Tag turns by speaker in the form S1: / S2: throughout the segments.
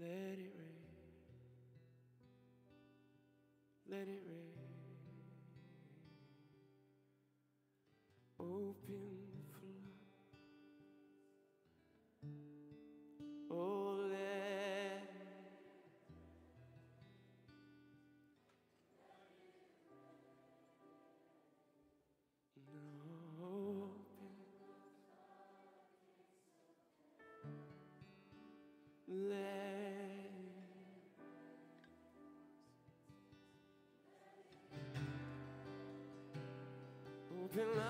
S1: Let it rain. Let it rain. Open Open up,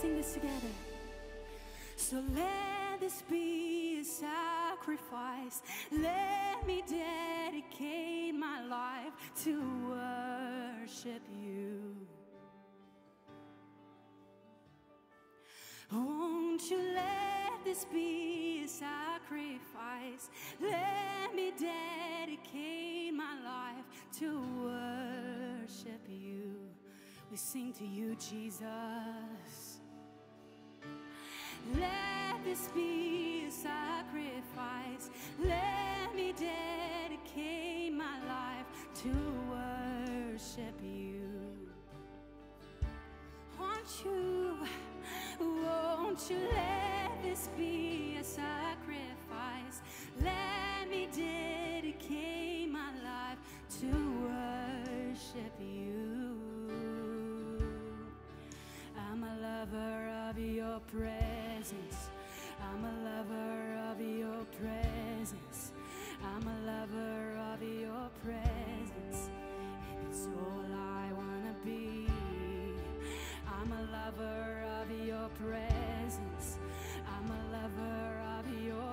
S1: sing this together. So let this be a sacrifice. Let me dedicate my life to worship you. Won't you let this be a sacrifice? Let me dedicate my life to worship you. We sing to you, Jesus. Let this be a sacrifice. Let me dedicate my life to worship you. Won't you, won't you let this be a sacrifice? Let me dedicate my life to worship you. Lover of your presence. I'm a lover of your presence. I'm a lover of your presence. It's all I wanna be. I'm a lover of your presence. I'm a lover of your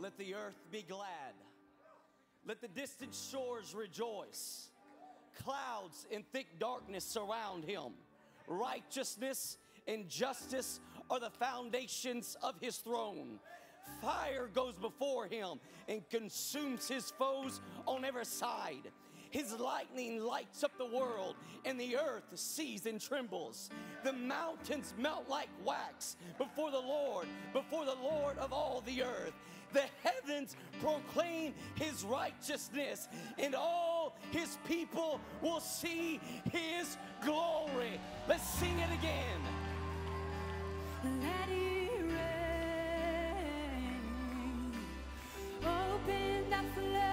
S2: Let the earth be glad. Let the distant shores rejoice. Clouds and thick darkness surround him. Righteousness and justice are the foundations of his throne. Fire goes before him and consumes his foes on every side. His lightning lights up the world, and the earth sees and trembles. The mountains melt like wax before the Lord, before the Lord of all the earth. The heavens proclaim his righteousness, and all his people will see his glory. Let's sing it again.
S1: Let it rain. Open the floodgates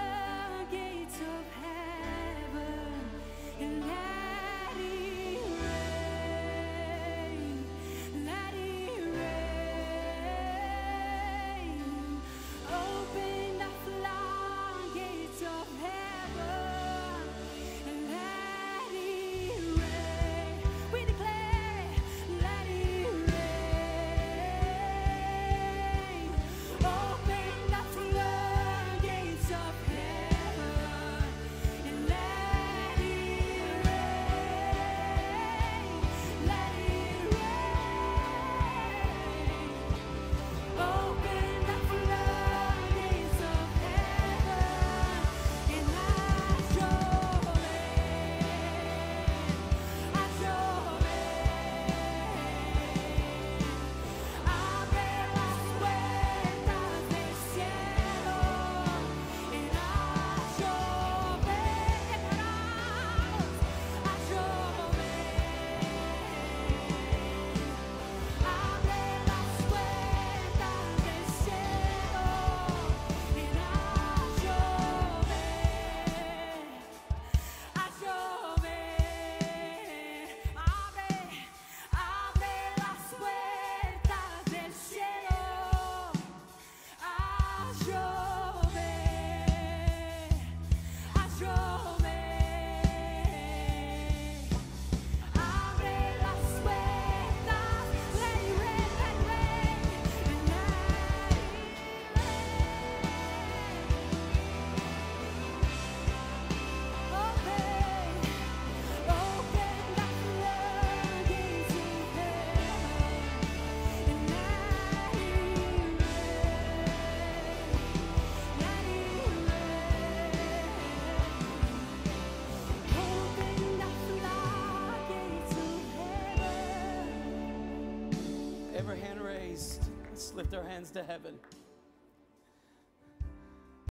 S2: raised, let's lift our hands to heaven.